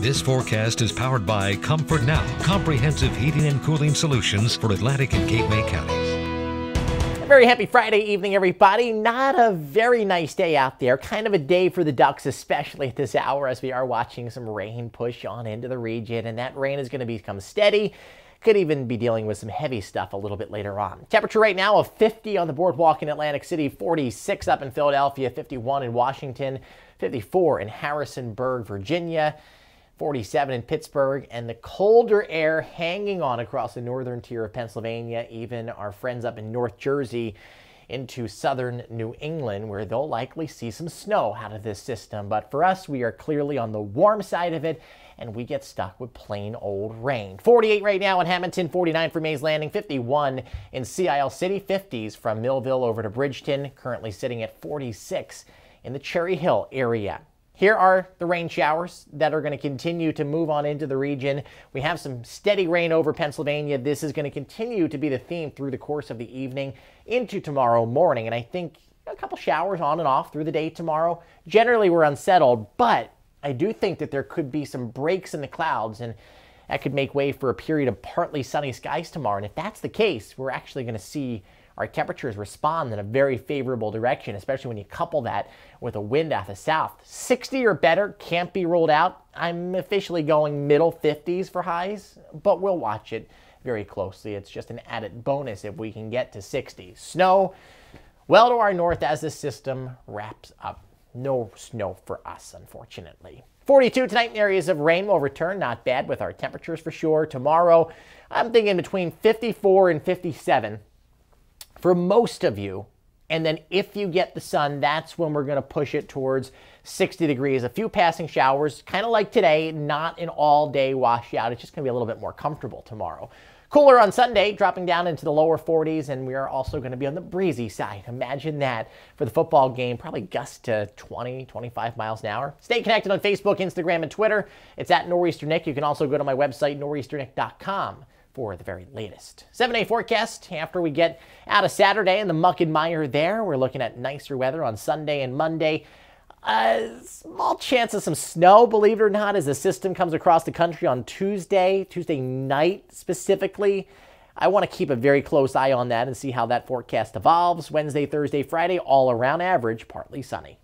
This forecast is powered by Comfort Now, comprehensive heating and cooling solutions for Atlantic and Gateway counties. Very happy Friday evening, everybody. Not a very nice day out there. Kind of a day for the Ducks, especially at this hour as we are watching some rain push on into the region. And that rain is going to become steady. Could even be dealing with some heavy stuff a little bit later on. Temperature right now of 50 on the boardwalk in Atlantic City, 46 up in Philadelphia, 51 in Washington, 54 in Harrisonburg, Virginia. 47 in Pittsburgh, and the colder air hanging on across the northern tier of Pennsylvania, even our friends up in North Jersey into southern New England, where they'll likely see some snow out of this system. But for us, we are clearly on the warm side of it, and we get stuck with plain old rain. 48 right now in Hamilton, 49 for Mays Landing, 51 in Sea Isle City, 50s from Millville over to Bridgeton, currently sitting at 46 in the Cherry Hill area. Here are the rain showers that are going to continue to move on into the region. We have some steady rain over Pennsylvania. This is going to continue to be the theme through the course of the evening into tomorrow morning. And I think a couple showers on and off through the day tomorrow. Generally, we're unsettled, but I do think that there could be some breaks in the clouds and that could make way for a period of partly sunny skies tomorrow. And if that's the case, we're actually going to see our temperatures respond in a very favorable direction, especially when you couple that with a wind out the south. 60 or better can't be ruled out. I'm officially going middle 50s for highs, but we'll watch it very closely. It's just an added bonus if we can get to 60. Snow well to our north as the system wraps up. No snow for us, unfortunately. 42 tonight areas of rain will return. Not bad with our temperatures for sure. Tomorrow, I'm thinking between 54 and 57 for most of you. And then if you get the sun, that's when we're going to push it towards 60 degrees. A few passing showers, kind of like today, not an all day washout. It's just going to be a little bit more comfortable tomorrow. Cooler on Sunday, dropping down into the lower 40s, and we are also going to be on the breezy side. Imagine that for the football game, probably gust to 20, 25 miles an hour. Stay connected on Facebook, Instagram, and Twitter. It's at Nor'easter Nick. You can also go to my website, nor'easternick.com for the very latest. 7 day forecast after we get out of Saturday and the muck and mire there. We're looking at nicer weather on Sunday and Monday. A small chance of some snow, believe it or not, as the system comes across the country on Tuesday, Tuesday night specifically. I want to keep a very close eye on that and see how that forecast evolves. Wednesday, Thursday, Friday, all around average, partly sunny.